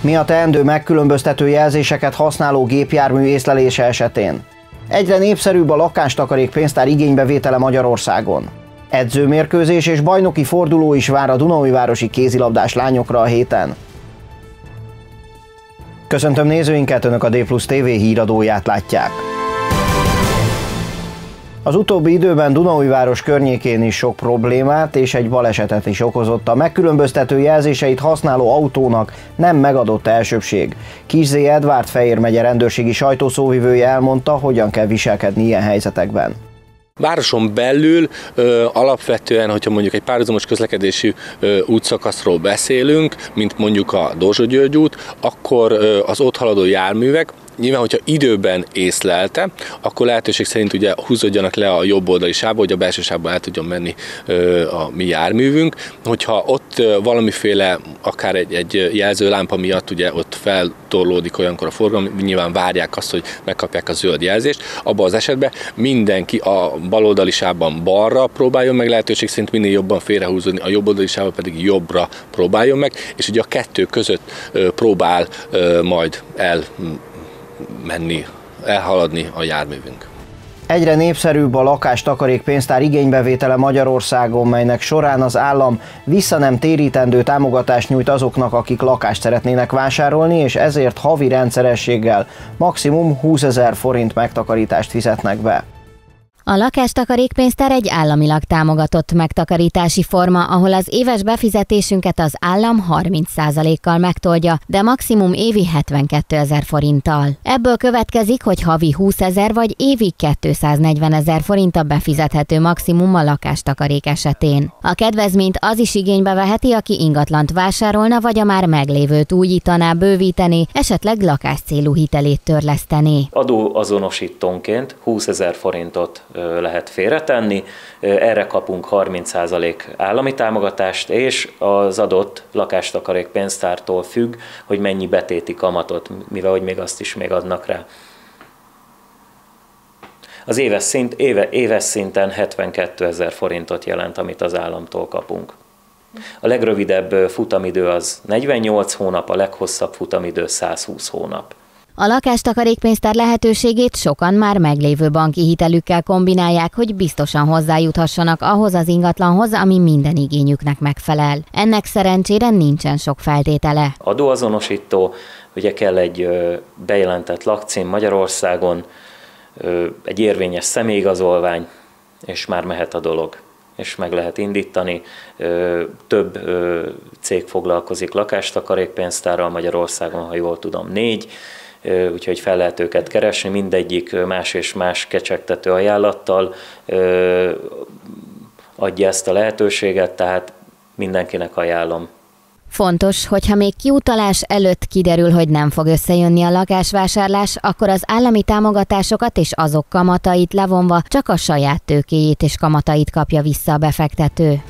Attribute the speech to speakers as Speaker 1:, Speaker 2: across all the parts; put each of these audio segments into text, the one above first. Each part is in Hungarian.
Speaker 1: Mi a teendő megkülönböztető jelzéseket használó gépjármű észlelése esetén? Egyre népszerűbb a lakástakarék pénztár igénybevétele Magyarországon. Edzőmérkőzés és bajnoki forduló is vár a Dunaújvárosi kézilabdás lányokra a héten. Köszöntöm nézőinket, Önök a D plusz TV híradóját látják. Az utóbbi időben Dunaújváros környékén is sok problémát és egy balesetet is okozott. A megkülönböztető jelzéseit használó autónak nem megadott elsőbség. Kizé Edvárd Fejér megye rendőrségi sajtószóvivője elmondta, hogyan kell viselkedni ilyen helyzetekben.
Speaker 2: Városon belül ö, alapvetően, hogyha mondjuk egy párhuzamos közlekedési ö, útszakaszról beszélünk, mint mondjuk a Dózsa György út, akkor ö, az ott haladó járművek Nyilván, hogyha időben észlelte, akkor lehetőség szerint ugye húzódjanak le a jobb oldali sávba, hogy a belső sávba el tudjon menni a mi járművünk. Hogyha ott valamiféle, akár egy, egy jelzőlámpa miatt ugye ott feltorlódik olyankor a forgalom, nyilván várják azt, hogy megkapják a zöld jelzést, abban az esetben mindenki a baloldali sávban balra próbáljon meg lehetőség szerint minél jobban félrehúzódni, a jobb oldali sávban pedig jobbra próbáljon meg, és ugye a kettő között próbál majd el menni, elhaladni a járművünk.
Speaker 1: Egyre népszerűbb a lakástakarékpénztár igénybevétele Magyarországon, melynek során az állam vissza nem térítendő támogatást nyújt azoknak, akik lakást szeretnének vásárolni, és ezért havi rendszerességgel maximum 20 ezer forint megtakarítást fizetnek be.
Speaker 3: A lakástakarékpénztár egy államilag támogatott megtakarítási forma, ahol az éves befizetésünket az állam 30%-kal megtoldja, de maximum évi 72 ezer forinttal. Ebből következik, hogy havi 20 ezer vagy évi 240 ezer forint a befizethető maximum a lakástakarék esetén. A kedvezményt az is igénybe veheti, aki ingatlant vásárolna, vagy a már meglévőt újítaná, bővíteni, esetleg lakáscélú hitelét törleszteni.
Speaker 4: Adó azonosítónként 20 ezer forintot lehet félretenni. Erre kapunk 30% állami támogatást, és az adott lakástakarék pénztártól függ, hogy mennyi betéti kamatot, mivel hogy még azt is még adnak rá. Az éves, szint, éve, éves szinten 72 ezer forintot jelent, amit az államtól kapunk. A legrövidebb futamidő az 48 hónap, a leghosszabb futamidő 120 hónap.
Speaker 3: A lakástakarékpénztár lehetőségét sokan már meglévő banki hitelükkel kombinálják, hogy biztosan hozzájuthassanak ahhoz az ingatlanhoz, ami minden igényüknek megfelel. Ennek szerencsére nincsen sok feltétele.
Speaker 4: Adóazonosító, ugye kell egy bejelentett lakcím Magyarországon, egy érvényes személyigazolvány, és már mehet a dolog és meg lehet indítani. Több cég foglalkozik lakástakarékpénztárral Magyarországon, ha jól tudom, négy úgyhogy fel lehet őket keresni, mindegyik más és más kecsegtető ajánlattal adja ezt a lehetőséget, tehát mindenkinek ajánlom.
Speaker 3: Fontos, hogyha még kiutalás előtt kiderül, hogy nem fog összejönni a lakásvásárlás, akkor az állami támogatásokat és azok kamatait levonva csak a saját tőkéjét és kamatait kapja vissza a befektető.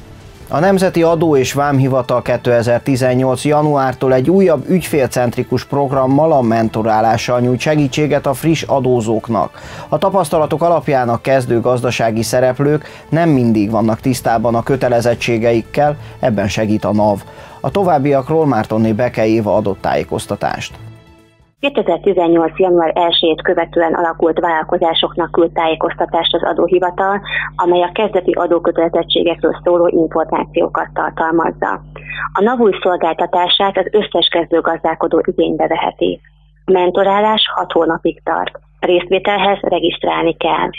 Speaker 1: A Nemzeti Adó és Vámhivatal 2018. januártól egy újabb ügyfélcentrikus programmal a mentorálással nyújt segítséget a friss adózóknak. A tapasztalatok alapján a kezdő gazdasági szereplők nem mindig vannak tisztában a kötelezettségeikkel, ebben segít a NAV. A továbbiakról Mártonné Beke Éva adott tájékoztatást.
Speaker 5: 2018. január 1-ét követően alakult vállalkozásoknak küld tájékoztatást az adóhivatal, amely a kezdeti adókötelezettségekről szóló információkat tartalmazza. A NAV új szolgáltatását az összes kezdőgazdálkodó igénybe veheti. A mentorálás 6 hónapig tart. A részvételhez regisztrálni kell.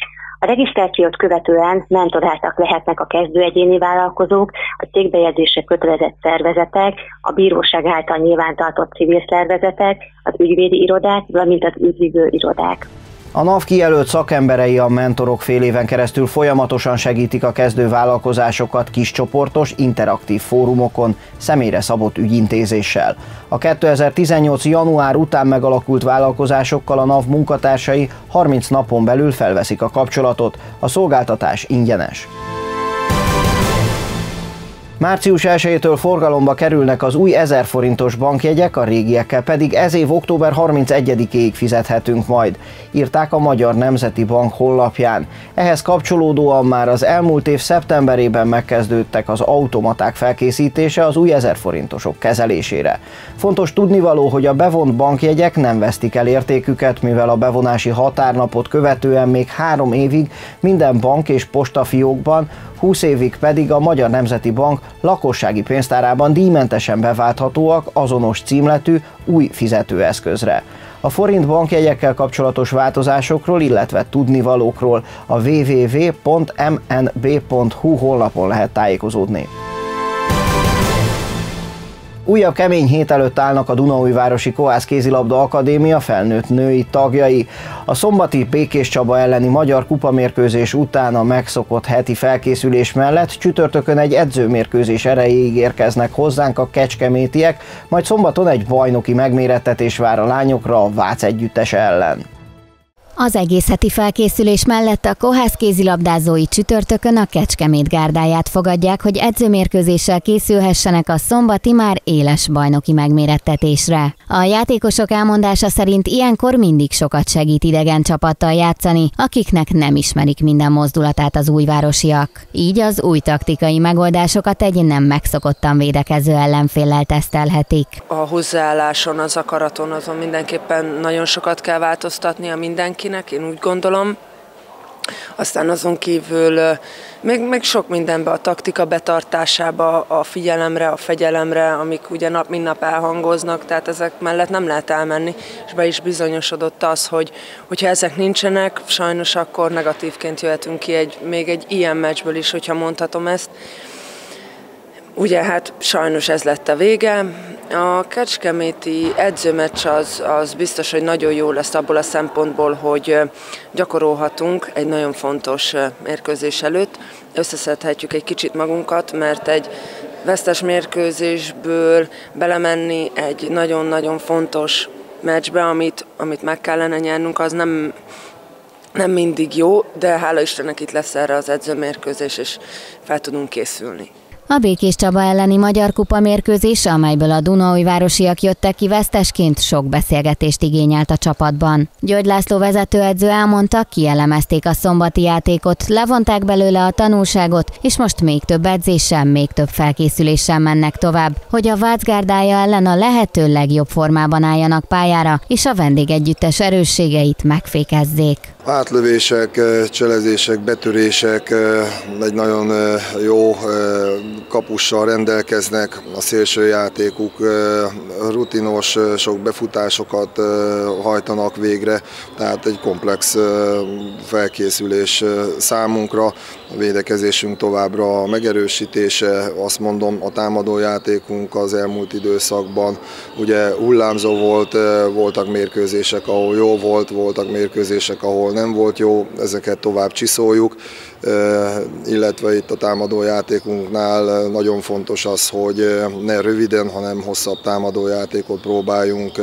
Speaker 5: A regisztrációt követően mentoráltak lehetnek a kezdő egyéni vállalkozók, a cégbejegyzésre kötelezett szervezetek, a bíróság által nyilvántartott civil szervezetek, az ügyvédi irodák, valamint az ügyvívő irodák.
Speaker 1: A NAV kijelölt szakemberei a mentorok fél éven keresztül folyamatosan segítik a kezdő vállalkozásokat kiscsoportos, interaktív fórumokon, személyre szabott ügyintézéssel. A 2018. január után megalakult vállalkozásokkal a NAV munkatársai 30 napon belül felveszik a kapcsolatot, a szolgáltatás ingyenes. Március 1-től forgalomba kerülnek az új 1000 forintos bankjegyek, a régiekkel pedig ez év október 31-ig fizethetünk majd, írták a Magyar Nemzeti Bank honlapján. Ehhez kapcsolódóan már az elmúlt év szeptemberében megkezdődtek az automaták felkészítése az új 1000 forintosok kezelésére. Fontos tudnivaló, hogy a bevont bankjegyek nem vesztik el értéküket, mivel a bevonási határnapot követően még három évig minden bank és postafiókban 20 évig pedig a Magyar Nemzeti Bank lakossági pénztárában díjmentesen beválthatóak azonos címletű új fizetőeszközre. A forint bankjegyekkel kapcsolatos változásokról, illetve tudnivalókról a www.mnb.hu honlapon lehet tájékozódni. Újabb kemény hét előtt állnak a Dunaújvárosi Kohász Kézilabda Akadémia felnőtt női tagjai. A szombati Békés Csaba elleni magyar kupamérkőzés után a megszokott heti felkészülés mellett csütörtökön egy edzőmérkőzés erejéig érkeznek hozzánk a kecskemétiek, majd szombaton egy bajnoki megmérettetés vár a lányokra a Vác együttes ellen.
Speaker 3: Az egész heti felkészülés mellett a Kohász kézilabdázói csütörtökön a Kecskemét gárdáját fogadják, hogy edzőmérkőzéssel készülhessenek a szombati már éles bajnoki megmérettetésre. A játékosok elmondása szerint ilyenkor mindig sokat segít idegen csapattal játszani, akiknek nem ismerik minden mozdulatát az újvárosiak. Így az új taktikai megoldásokat egy nem megszokottan védekező ellenféllel tesztelhetik.
Speaker 6: A hozzáálláson, az akaraton azon mindenképpen nagyon sokat kell változtatni a mindenki mindenkinek, én úgy gondolom. Aztán azon kívül még, még sok mindenbe, a taktika betartásába, a figyelemre, a fegyelemre, amik ugye nap mint nap elhangoznak, tehát ezek mellett nem lehet elmenni, és be is bizonyosodott az, hogy hogyha ezek nincsenek, sajnos akkor negatívként jöhetünk ki egy, még egy ilyen meccsből is, hogyha mondhatom ezt. Ugye hát sajnos ez lett a vége. A kecskeméti edzőmeccs az, az biztos, hogy nagyon jó lesz abból a szempontból, hogy gyakorolhatunk egy nagyon fontos mérkőzés előtt. Összeszedhetjük egy kicsit magunkat, mert egy vesztes mérkőzésből belemenni egy nagyon-nagyon fontos meccsbe, amit, amit meg kellene nyernünk, az nem, nem mindig jó, de hála Istennek itt lesz erre az edzőmérkőzés, és fel tudunk készülni.
Speaker 3: A Békés Csaba elleni Magyar Kupa mérkőzés, amelyből a Dunaúj városiak jöttek ki vesztesként, sok beszélgetést igényelt a csapatban. György László vezetőedző elmondta, kielemezték a szombati játékot, levonták belőle a tanulságot, és most még több edzéssel, még több felkészüléssel mennek tovább, hogy a Vácgárdája ellen a lehető legjobb formában álljanak pályára, és a vendégegyüttes erősségeit megfékezzék.
Speaker 7: Átlövések, cselezések, betörések egy nagyon jó kapussal rendelkeznek, a szélső játékuk rutinos, sok befutásokat hajtanak végre, tehát egy komplex felkészülés számunkra, védekezésünk továbbra megerősítése, azt mondom a támadó játékunk az elmúlt időszakban, ugye hullámzó volt, voltak mérkőzések, ahol jó volt, voltak mérkőzések, ahol nem volt jó, ezeket tovább csiszoljuk, illetve itt a támadó játékunknál nagyon fontos az, hogy ne röviden, hanem hosszabb támadó játékot próbáljunk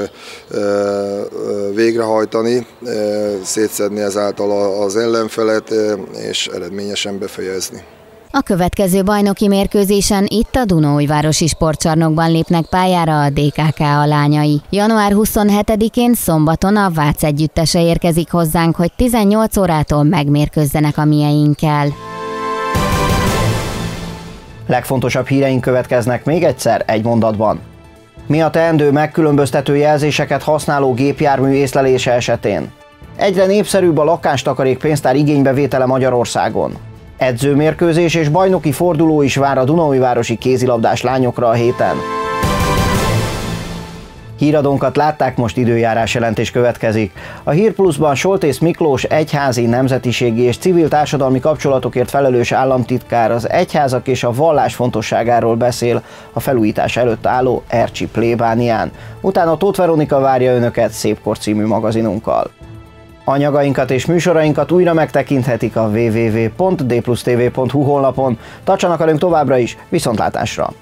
Speaker 7: végrehajtani, szétszedni ezáltal az ellenfelet, és eredményesen befejezni.
Speaker 3: A következő bajnoki mérkőzésen itt a Dunóújvárosi sportcsarnokban lépnek pályára a DKK alányai. Január 27-én szombaton a Vác együttese érkezik hozzánk, hogy 18 órától megmérkőzzenek a mieinkkel.
Speaker 1: Legfontosabb híreink következnek még egyszer egy mondatban. Mi a teendő megkülönböztető jelzéseket használó gépjármű észlelése esetén? Egyre népszerűbb a lakástakarék pénztár igénybevétele Magyarországon. Edzőmérkőzés és bajnoki forduló is vár a Dunaújvárosi kézilabdás lányokra a héten. Híradónkat látták, most időjárás jelentés következik. A Hírpluszban Soltész Miklós egyházi, nemzetiségi és civil társadalmi kapcsolatokért felelős államtitkár az egyházak és a vallás fontosságáról beszél a felújítás előtt álló Ercsi plébánián. Utána Tóth Veronika várja önöket Szépkor című magazinunkkal. Anyagainkat és műsorainkat újra megtekinthetik a www.dplusTV.hu honlapon. Tartsanak velünk továbbra is, viszontlátásra!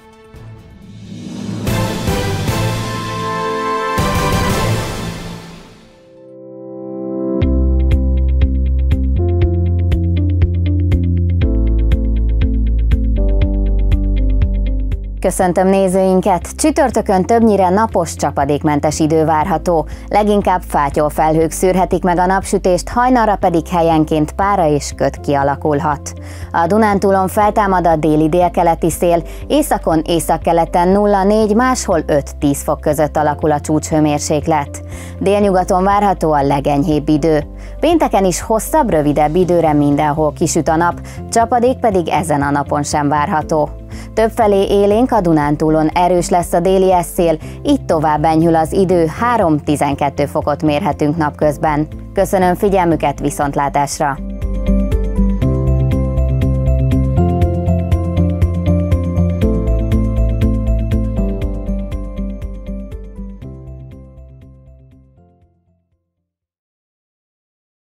Speaker 3: Köszöntöm nézőinket! Csütörtökön többnyire napos csapadékmentes idő várható, leginkább fátyol felhők szűrhetik meg a napsütést, hajnalra pedig helyenként pára és köt kialakulhat. A Dunántúlon feltámad a déli délkeleti szél, északon északkeleten 0-4, máshol 5-10 fok között alakul a csúcshőmérséklet. Délnyugaton várható a legenyhébb idő. Pénteken is hosszabb, rövidebb időre mindenhol kisüt a nap, csapadék pedig ezen a napon sem várható. Többfelé élénk a Dunántúlon erős lesz a déli eszél, így tovább enyhül az idő, 3-12 fokot mérhetünk napközben. Köszönöm figyelmüket viszontlátásra!